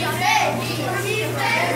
Verde!